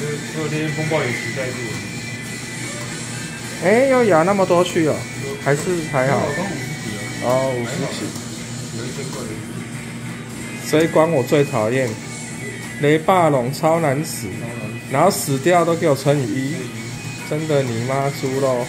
就是昨天风暴也期待住。哎，要压那么多去哦？还是还好？哦，五十几。有一千块。这一关我最讨厌，雷霸龙超难死，然后死掉都给我乘以一，真的你妈猪喽！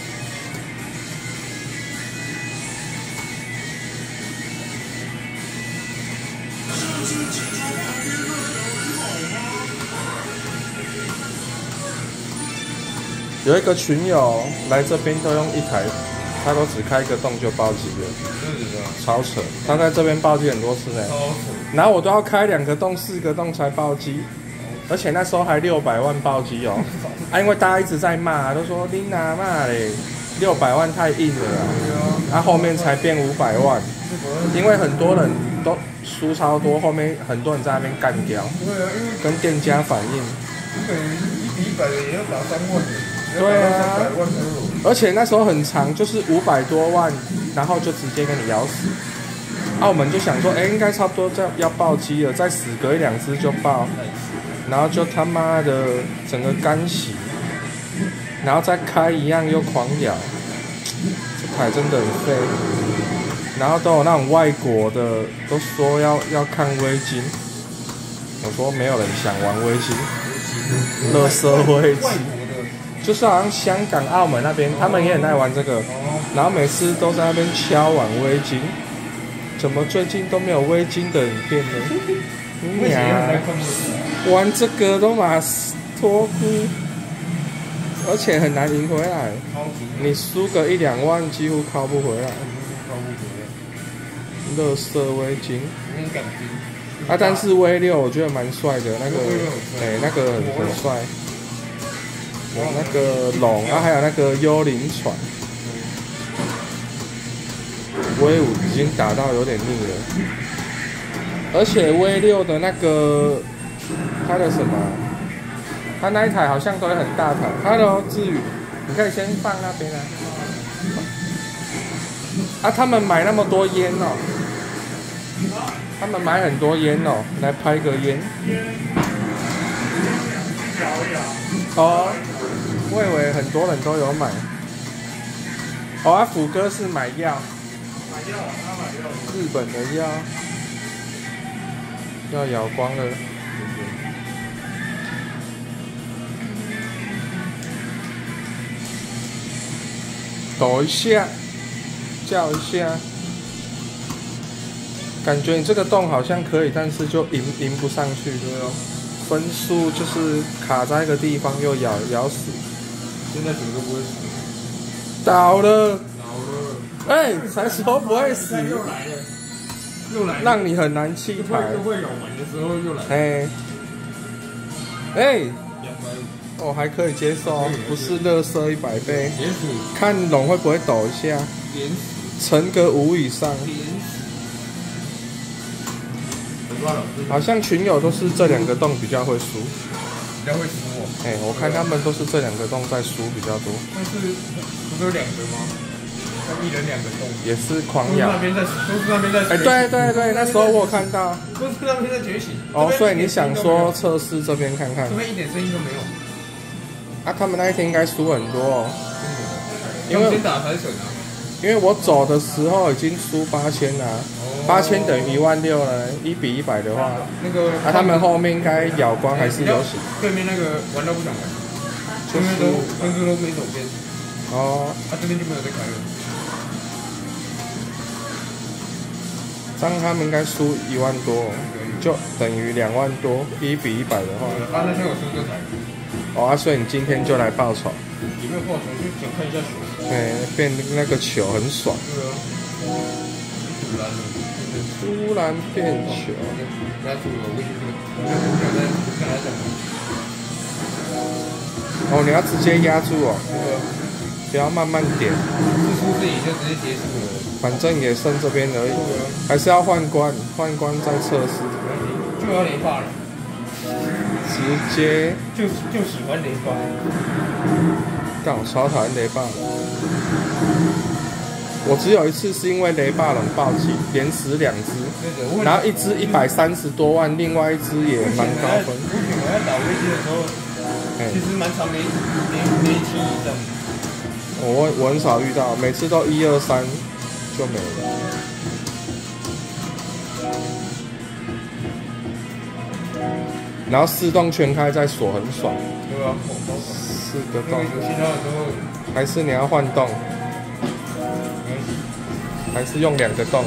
有一个群友来这边都用一台，他都只开一个洞就暴击了，超扯！他在这边暴击很多次呢，然后我都要开两个洞、四个洞才暴击，而且那时候还六百万暴击哦，啊，因为大家一直在骂，都说你哪骂嘞，六百万太硬了啊，啊后面才变五百万，因为很多人都输超多，后面很多人在那边干掉，跟店家反映，一比一百也要打三万的。对啊，而且那时候很长，就是五百多万，然后就直接给你咬死。澳门就想说，哎，应该差不多要要爆机了，再死隔一两只就爆，然后就他妈的整个干洗，然后再开一样又狂咬，这台真的很废。然后都有那种外国的都说要要看微金，我说没有人想玩微金，乐色微金。就是好像香港、澳门那边，他们也很爱玩这个，然后每次都在那边敲碗微金，怎么最近都没有微金的影片呢？你呀，玩这个都马脱裤，而且很难赢回来，你输个一两万几乎靠不回来。乐色微金，啊，但是 V 六我觉得蛮帅的，那个，哎，那个很很帅。那个龙然啊，还有那个幽灵船，威武已经打到有点腻了，而且 V 六的那个它的什么，它那一台好像都很大台。Hello，志宇，你可以先放那边啊。啊，他们买那么多烟哦，他们买很多烟哦，来拍个烟。哦。我以为很多人都有买。哦，啊，虎哥是买药。买药，他买药。日本的药。要咬光了。抖一下，叫一下。感觉你这个洞好像可以，但是就赢赢不上去，对哦。分数就是卡在一个地方，又咬咬死。现在怎么都不会死，倒了，倒了，哎，才说不会死，又来了，又来，让你很难弃牌。会有完的时候又来，哎，哎，哦，还可以接受，不是热色一百倍，看龙会不会抖一下，乘个五以上，好像群友都是这两个洞比较会输，比较会输。哎，我看他们都是这两个洞在输比较多。但是不是有两个吗？一人两个洞。也是狂咬。那边在，都是那边在。哎，对对对，那时候我有看到。都是那边在觉醒。哦，所以你想说测试这边看看？这边一点声音都没有。啊，他们那一天应该输很多哦。因为先打财神啊。因为我走的时候已经输八千了。八千等于一万六呢，一比一百的话，那个啊，他们后面应该咬光还是有死。对面那个玩都不想玩，前面都分数都没走边。哦，他这边就没有在开了。这样他们应该输一万多，就等于两万多，一比一百的话。啊，那天我输这台。哦啊，所以你今天就来报仇。有没有报仇？就想看一下球。哎，变那个球很爽。对啊。突然突然变球，哦，你要直接压住哦，不要慢慢点。出自己就直接结束了。反正也剩这边而已，还是要换关，换关再测试。就要连发了。直接就就喜欢雷霸。干，超讨厌雷霸。我只有一次是因为雷霸龙暴起，连死两只，然后一只一百三十多万，另外一只也蛮高分。我在打飞机的时候，哎其实蛮常没没没提以上。我我很少遇到，每次都一二三就没了。然后四洞全开再锁很爽，对吧？四个洞还是你要换洞。还是用两个洞？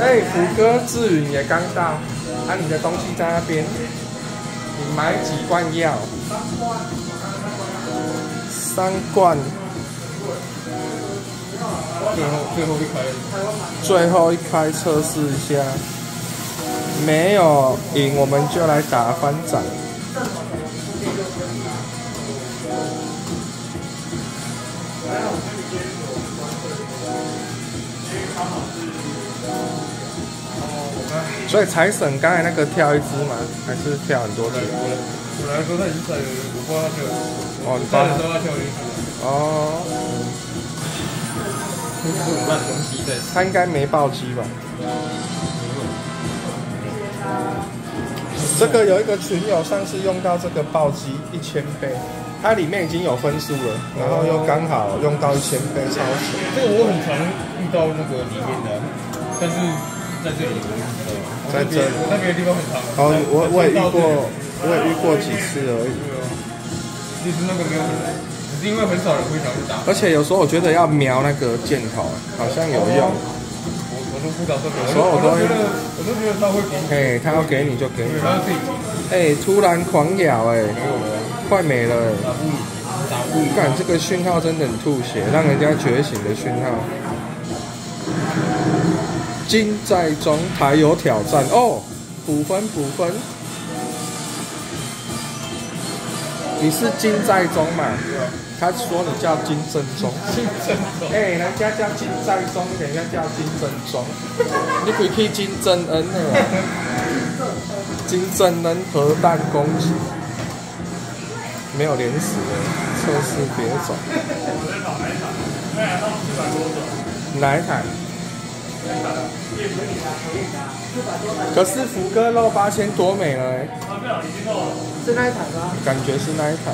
哎，虎哥志云也刚到，啊，你的东西在那边，你买几罐药？三罐，最后最后一开，最后一开测试一下，没有赢我们就来打翻掌。所以财神刚才那个跳一只吗？还是跳很多只？我来我来说他已经在了，我不知道他跳。哦，你在帮的时候他跳一只，哦，他应该没暴击吧？这个有一个群友上次用到这个暴击一千倍，它里面已经有分数了，然后又刚好用到一千倍，超爽。这个我很常遇到那个里面的，但是在这里。在这里我在别的地方很长。哦，我我也遇过，我也遇过几次而已。其实那个没有很难，只是因为很少人会想去打。而且有时候我觉得要瞄那个箭头，好像有用。我我都不打这个，所以我都觉得我都觉得他会给你，嘿，他要给你就给你对，。他要自己。哎，突然狂咬，哎，快没了，哎。打不赢，打不赢。干这个讯号真的很吐血，让人家觉醒的讯号。金在中还有挑战哦，补分补分。你是金在中嘛？他说你叫金正中。金正中，哎、人家叫金在中，人家叫金正中。你可以去金正恩的啦。金正恩核弹攻击，没有连死的，测试别走。哪一台？可是福哥肉八千多美了哎、是那一台吗？感觉是那一台。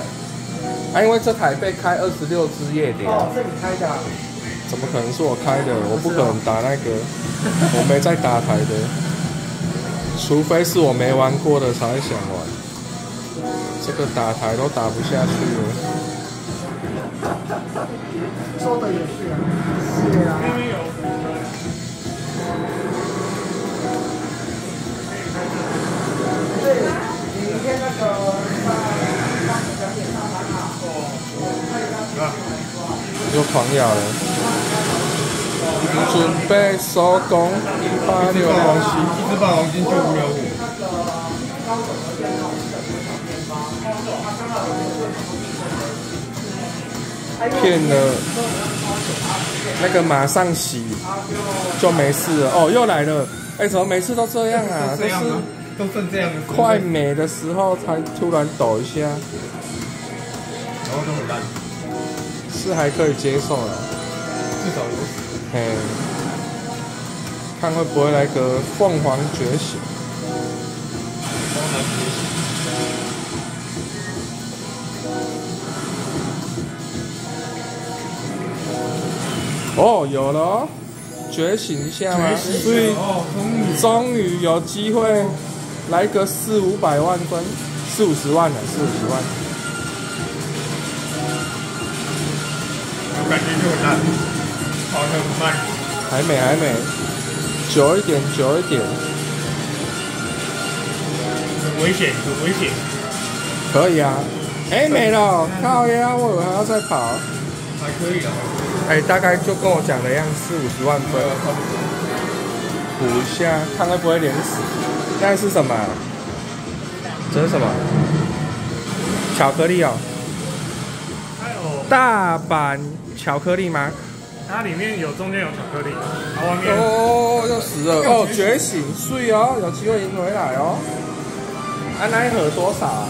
啊，因为这台被开二十六支夜点。哦，是你开的啊。怎么可能是我开的？我不可能打那个，我没在打台的，除非是我没玩过的才会想玩。这个打台都打不下去了。说的也是啊。是啊。又狂咬了，准备收工，一八六霸王六金，一只霸王金救不了我。骗了，那个马上洗就没事了。哦，又来了，哎，怎么每次都这样啊？都是？都剩这样的，快美的时候才突然抖一下，然后都很烂，是还可以接受的。至少有死。嘿，看会不会来个凤凰觉醒？哦，有了哦，觉醒一下嘛？所以哦，终于终于有机会来个四五百万分，四五十万了，四五十万。我感觉就很烂，跑得很慢。还没，还没，久一点，久一点，很危险，很危险。可以啊。哎，没了，靠呀，我还要再跑。还可以啊，哎，大概就跟我讲的一样，四五十万分。补一下，看会不会连死。现在是什么？这是什么？巧克力哦，还有大阪巧克力吗？它里面有中间有巧克力，然后外面哦，要死了！哦，觉醒，睡哦，有机会赢回来哦。啊，那一盒多少啊？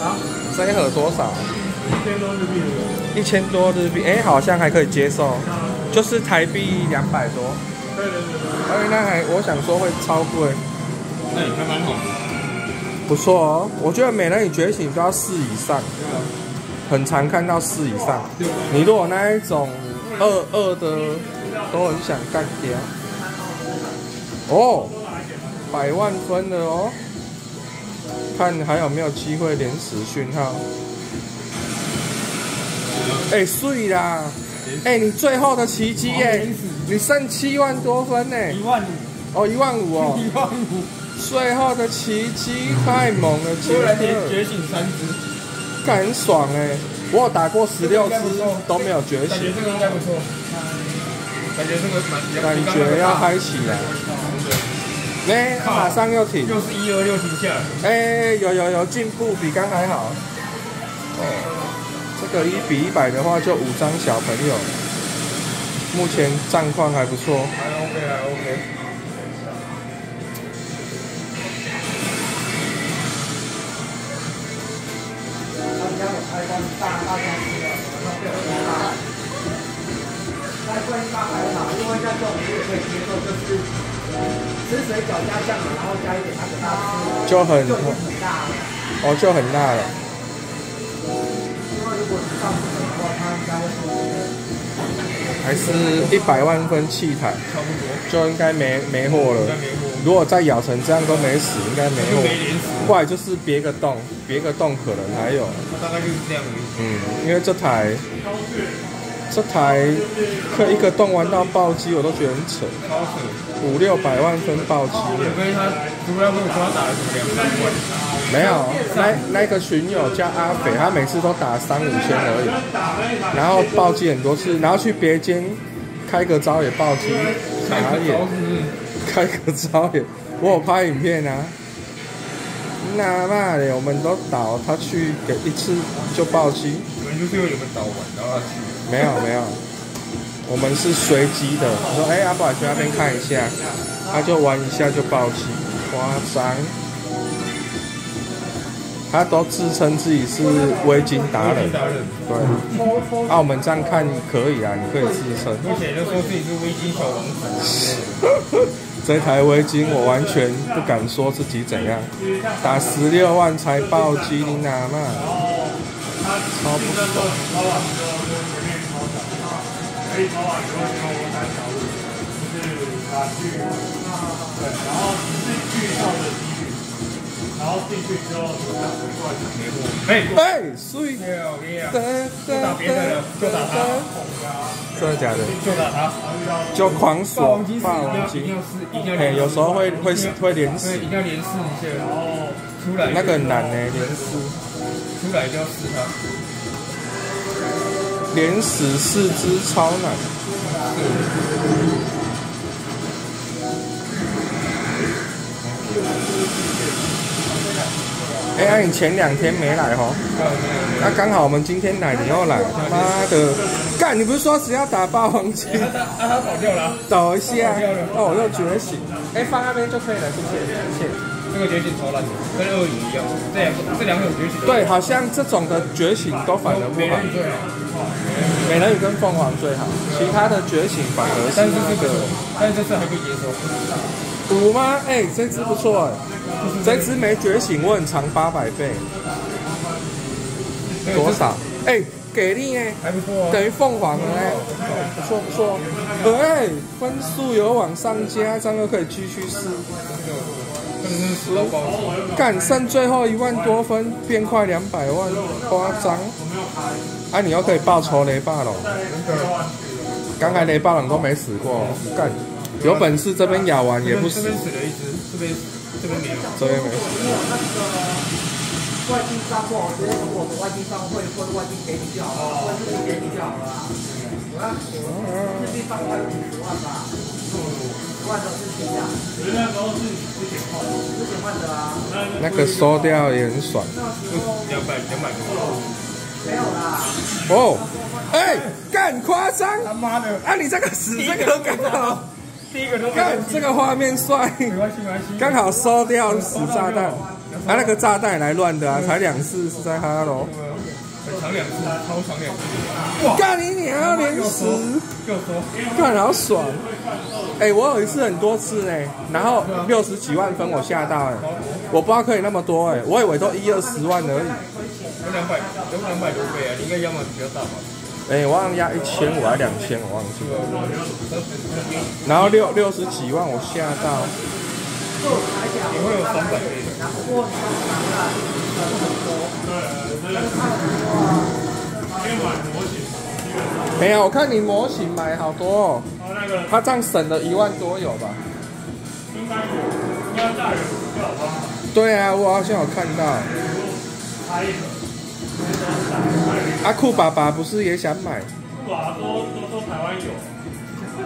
啊这一盒多少？一千多日币。一千多日币，哎，好像还可以接受，就是台币两百多。对对对对。哎，那还我想说会超贵，那你看蛮好的，不错哦。我觉得美人鱼觉醒都要四以上，很常看到四以上。你如果那一种二二的，都很想干掉。哦，百万分的哦，看还有没有机会连死讯号。哎，碎啦！哎，你最后的奇迹哎，你剩七万多分呢。一万五，哦，一万五哦。一万五，最后的奇迹太猛了，杰突然间克，觉醒三只，干很爽哎！我有打过十六只都没有觉醒，感觉这个应该不错，感觉这个蛮比较感觉要嗨起来。哎，马上又停，又是一二六停下来，哎，有有有进步，比刚还好。哦，这个一比一百的话，就五张小朋友，目前战况还不错。还 OK 还 OK。大大公司的，那被我拉大。开关大还好，因为像这种你也可以接受，就是吃水饺加酱油，然后加一点那个大汁，就很就很大了。哦，就很辣了。因为如果是上次的话，它应该会说还是一百万分气台，差不多，就应该没没货了。如果再咬成这样都没死，应该没货就没。连死，不然就是别个洞，别个洞可能还有。大概就是这样。嗯，因为这台这台可以一个洞玩到暴击，我都觉得很扯，五六百万分暴击除非他，除非他跟我说他打了什么两三万，没有。那那个群友叫阿北，他每次都打三五千而已，然后暴击很多次，然后去别间开个招也暴击，傻眼？开个招也，我有拍影片啊。那嘛的，我们都倒，他去给一次就暴击。你们就是因为你们导完，然后他去，没有没有，我们是随机的。我说哎，阿宝去那边看一下，他就玩一下就暴击，夸张。他都自称自己是围巾达人，对。啊，我们这样看可以啊，你可以自称。目前就说自己是微金小王子，这台围巾我完全不敢说自己怎样，打十六万才暴击，你哪嘛？超不爽。超然后，进去之后就想回过来没货，没货，哎，碎！没有，我跟你讲，不打别的了就打他真的假的？就打他，就狂锁霸王金。哎，有时候会会会连死，，一定要连试一下，然后出来那个很难呢，连死出来就要试他，连死四只超难。哎，那你前两天没来哦？那刚好我们今天来，你又来，妈的，干！你不是说只要打霸王金？啊他跑掉了啊，抖一下，哦，又觉醒。哎，放那边就可以了，谢谢，谢谢。这个觉醒超烂的，跟鳄鱼一样，这两个这两种觉醒对，好像这种的觉醒都反而不好美人。鱼跟凤凰最好，其他的觉醒反而是但是那个这个但是这次还可以接受，五吗？哎、这只不错哎，这只没觉醒，我很长八百倍，多少？哎、给力哎，还不错啊，等于凤凰了哎，不错不错。哎、分数有往上加，这样就可以继续试。真的是死到爆炸，干剩最后一万多分，变快两百万，夸张。啊，你又可以报仇雷霸龙，刚才雷霸龙都没死过，干，有本事这边咬完也不死。这边，死了一只，这边这边没有，这边没有那个。外地商货，直接从我们外地商会或者外地给你就好了，外地给你就好了啊。我要我日币上快五十万吧，十万的事情啊，可是那时候是之前换，之前换的啊，那个收掉也很爽两百两百多，没有啦，哦。哎，干夸张！他妈的，啊，你这个死这个刚好，第一个都看这个画面帅，没关系没关系，刚好收掉死炸弹。拿，那个炸弹来乱的啊，才两次是在哈喽。长两次，超长两次。哇，干你娘要连十，给我说，干好爽！哎、我有一次很多次呢，然后六十几万分我吓到哎，我不知道可以那么多哎，我以为都一二十万而已。有两百，有两百多倍啊！你应该要么比较大吧？哎、我好像压一千五还两千，我忘记了。然后六六十几万我吓到，也会有三百倍的。因为买模型，基本没有，我看你模型买好多哦，那个他这样省了一万多有吧？应该有，应该大人比较好帮忙对啊，我好像有看到。阿酷爸爸不是也想买，不啊，都都说台湾有，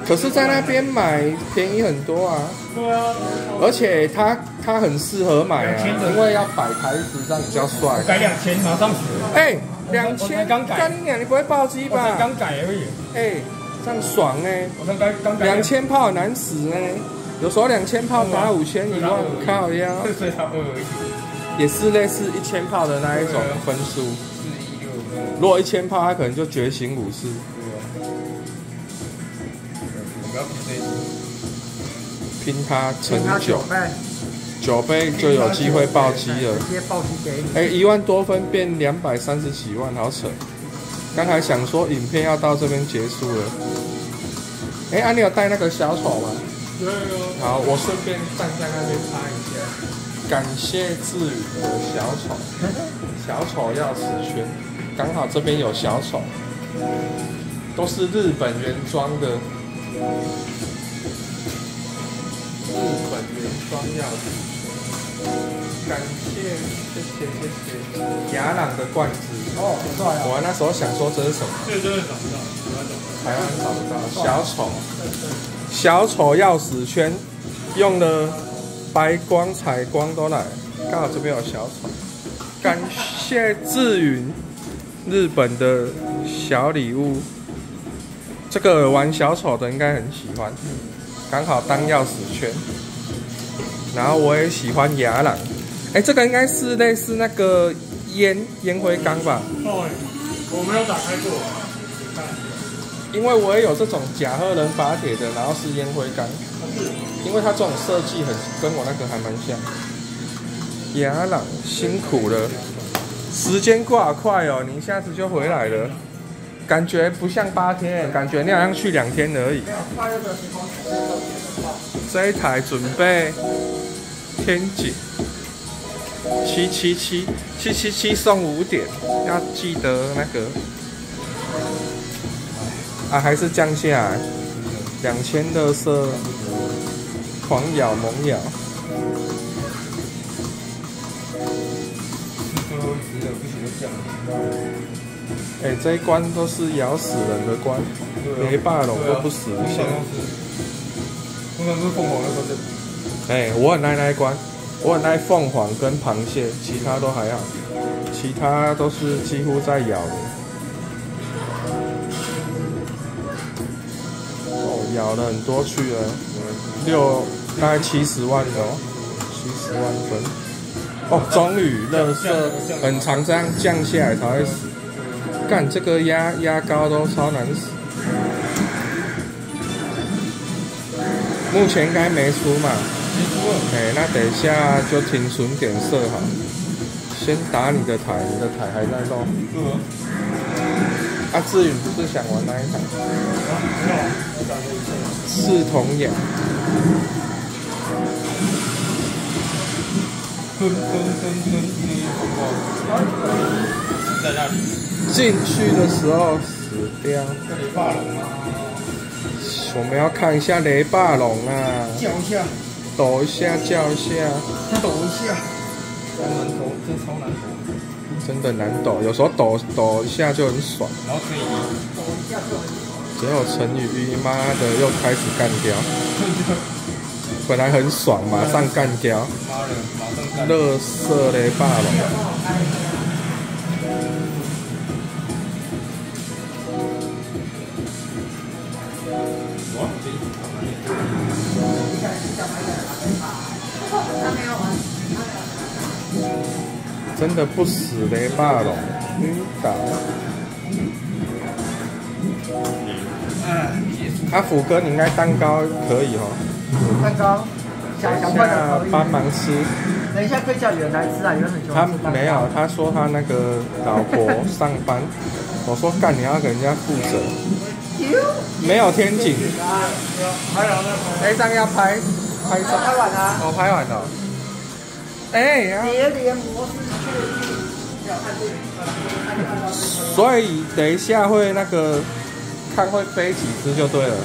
可是在那边买便宜很多啊，对啊，而且他他很适合买啊，因为要摆台子这样比较帅。改两千，马上死。哎，两千，刚改。干你娘，你不会暴击吧？刚改而已，哎，这样爽哎，我才刚刚改。两，千炮很难死哎，有时候两千炮打五千一万，靠腰，所以才二而已，也是类似一千炮的那一种分数。如果一千炮，他可能就觉醒武士。对啊。我们要拼这一拼他成九，倍，九倍就有机会暴击了。直接暴击给你。哎，一万多分变两百三十几万，好扯。刚才想说影片要到这边结束了。哎，啊，你有带那个小丑吗？对哦，好，我顺便站在那边拍一下。感谢志宇的小丑，小丑钥匙圈，刚好这边有小丑，都是日本原装的。日本原装钥匙圈，感谢，谢谢谢谢。雅朗的罐子，哦，很帅啊！我那时候想说这是什么？这真的找不到，台湾找不到。台湾找不到小丑，小丑钥匙圈用的白光、彩光都来，刚好这边有小丑。感谢志云，日本的小礼物，这个玩小丑的应该很喜欢，刚好当钥匙圈。然后我也喜欢雅朗，哎，这个应该是类似那个烟烟灰缸吧？哦，我没有打开过，因为我也有这种假贺人法铁的，然后是烟灰缸，因为它这种设计很跟我那个还蛮像。雅朗辛苦了，时间过好快哦，你一下子就回来了，感觉不像八天，感觉你好像去两天而已。这一台准备天井七七七七七七送五点，要记得那个。啊，还是降下来，两千的色，狂咬猛咬，哎、这一关都是咬死人的关，没霸龙都不死一下通常。都是，通常是凤凰那时候就哎、我很爱那一关，我很爱凤凰跟螃蟹，其他都还好，其他都是几乎在咬的。哦，咬了很多去了，六大概七十万哦，七十万分。哦，终于乐色很常这样降下来才会死。干这个压压高都超难死。目前应该没输嘛？哎、那等一下就停损点设好，先打你的台，你的台还在动。啊，志允不是想玩那一台？刺童眼，蹲蹲蹲蹲蹲，在那里，进去的时候死掉。这里霸龙啊，我们要看一下雷霸龙啊，叫一下，抖一下，叫一下，抖一下，超难抖，真超难抖。真的难抖，有时候抖抖一下就很爽。然后可以，结果陈宇一妈的又开始干掉，本来很爽，马上干掉，妈的，马上干。乐色雷霸龙。真的不死雷霸龙，晕倒。阿虎哥，你应该蛋糕可以哦。蛋糕，想想快点可以。帮忙吃。等一下可以叫有人来吃啊，有人很喜欢吃他没有，他说他那个老婆上班。我说干，你要给人家负责。没有天井。那张要拍，拍照。拍完了。我拍完了。哎。叠连模式确所以等一下会那个。看会飞几只就对了。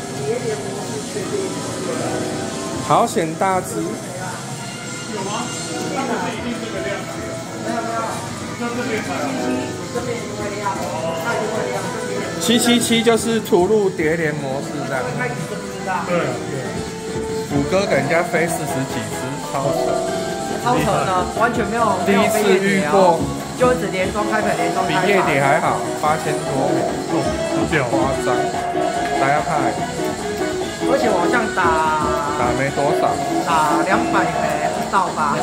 好险大只。有吗？那不是一定这个量的。没有没有。那这边才这边因为亮，它因为亮。七七七就是屠戮蝶连模式这样。开始就不知道。对。五哥给人家飞四十几只，超扯。超扯的，完全没有。第一次遇过。就只连装开牌，连装比夜蝶还好，八千多，有点夸张。大家看，而且我好像打打没多少，打两百枚不到吧。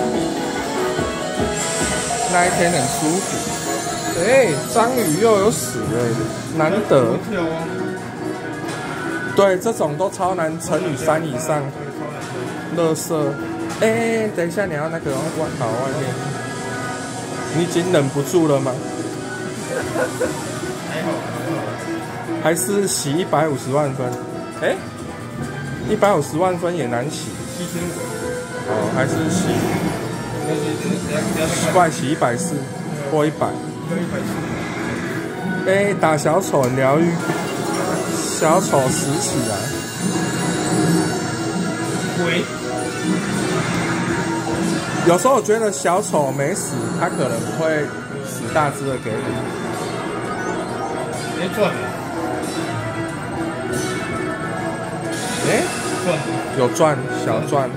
那一天很舒服。哎，章鱼又有死哎，难得。对，这种都超难乘以三以上。乐色。哎，等一下你要那个外跑外面。你已经忍不住了吗？还是洗一百五十万分？哎，一百五十万分也难洗。七千五。哦，还是洗。怪洗一百四或一百。哎，打小丑疗愈，小丑死起来。喂。有时候我觉得小丑没死，他可能不会死大只的给你。没赚。哎，赚，有赚，小赚。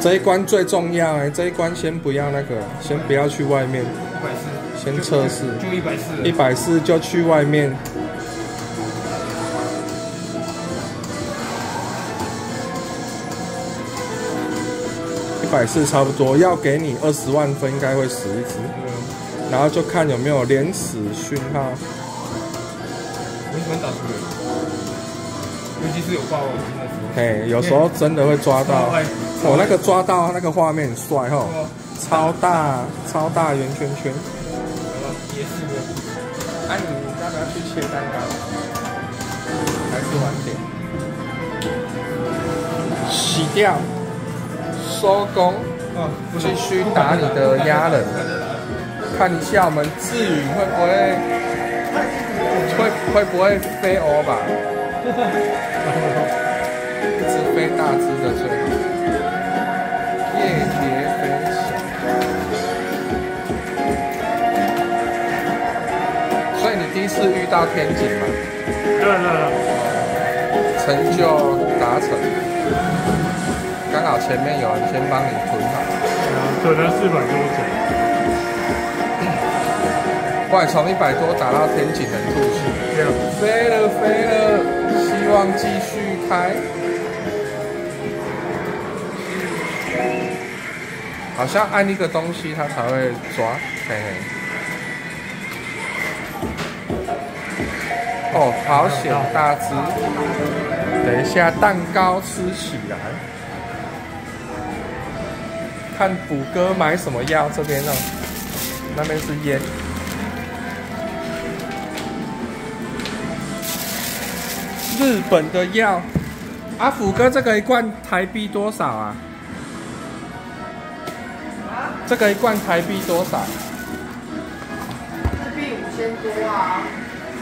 这一关最重要哎，这一关先不要那个，先不要去外面。先测试。就一百四。一百四就去外面。一百四差不多，要给你二十万分，应该会死一只。然后就看有没有连死讯号。我喜欢打出来，尤其是有挂网金的时候。嘿，有时候真的会抓到。我那个抓到那个画面很帅哦，超大超大圆圈圈。也是的。哎，你要不要去切蛋糕？还是晚点？洗掉。收工，继续打你的鸭人，看一下我们志宇会不会会会不会飞欧吧？一只飞大只的最好。夜蝶飞翔，所以你第一次遇到天井吗？对对对，成就达成。刚好前面有人先帮你吞好，可能四百多快从一百多打到天井能吐血，飞了飞了，希望继续开。好像按一个东西它才会抓，嘿嘿。哦，好险大只，等一下蛋糕吃起来。看虎哥买什么药？这边呢，那边是烟。日本的药，啊，虎哥这个一罐台币多少啊？这个一罐台币多少？日币五千多啊。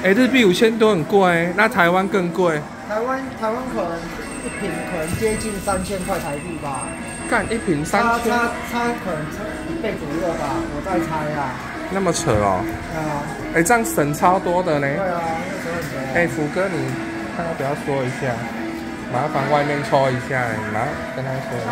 哎，日币五千多很贵，那台湾更贵。台湾台湾可能一瓶可能接近三千块台币吧。干一瓶三千，差差可能差一倍左右吧，我在猜啊。那么扯哦。啊。哎，这样省超多的呢。对啊，那省很多。哎，福哥，你看要不要说一下？麻烦外面抽一下，麻跟他说一下。